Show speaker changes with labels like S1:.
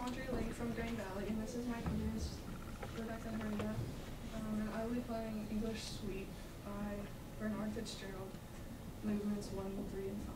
S1: Audrey Lake from Green Valley, and this is my quiz. Rebecca heard. Um, and I will be playing English Suite by Bernard Fitzgerald, movements one, three, and five.